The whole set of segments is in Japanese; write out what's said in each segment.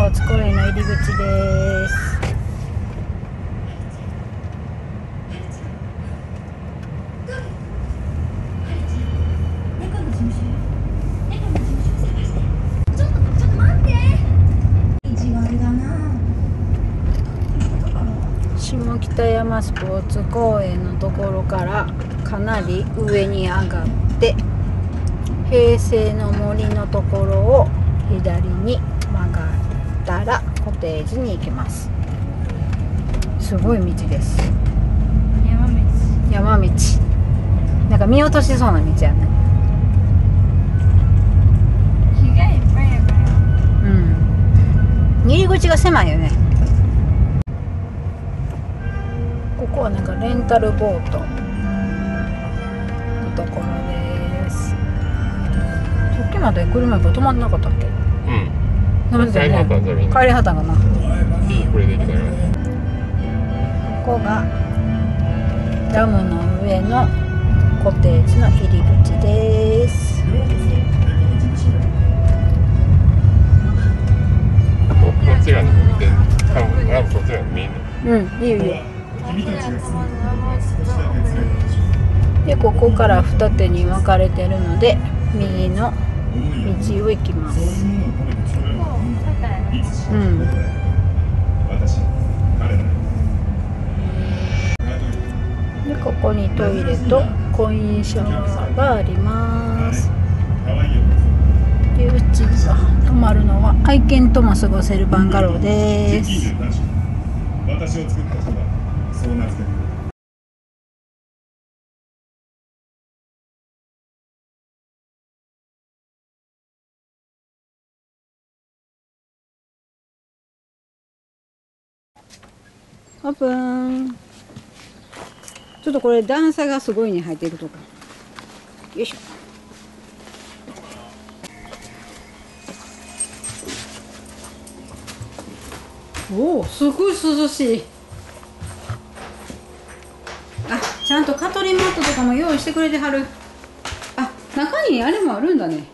スポーツ公園の入り口です下北山スポーツ公園のところからかなり上に上がって平成の森のところをったらコテージに行きます。すごい道です。山道。山道なんか見落としそうな道やね。日がいっぱいやからうん。入り口が狭いよね。ここはなんかレンタルボートのところです。さっきまで車やっぱ止まんなかったっけ？ダメだよね。帰りはったかな。いいこれできたよここがダムの上のコテージの入り口です。ここっち側にも見て。多分多分こっち側に見えんのうんいいよ。いいよでここから二手に分かれてるので右の道を行きます。うん。でここにトイレとコインシャワーがあります。でうちが泊まるのは愛犬とも過ごせるバンガローです。私を作った人はそう名付けオープン。ちょっとこれ段差がすごいね入ってるとこ。よいしょ。おおすごい涼しい。あちゃんと蚊取りマットとかも用意してくれてはる。あ中にあれもあるんだね。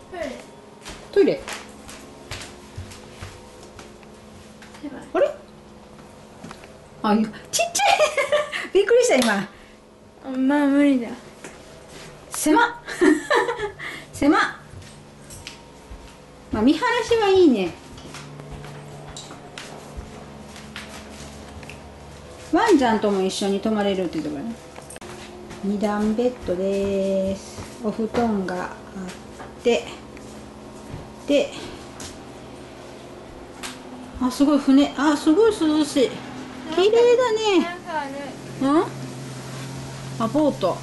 トイレ。あれ？あいちっちゃい。びっくりした今。まあ無理だ。狭っ。狭っ。まあ見晴らしはいいね。ワンちゃんとも一緒に泊まれるっていうところね。二段ベッドです。お布団があって。であすごい船。あすごい涼しい綺麗だね。うん？あボート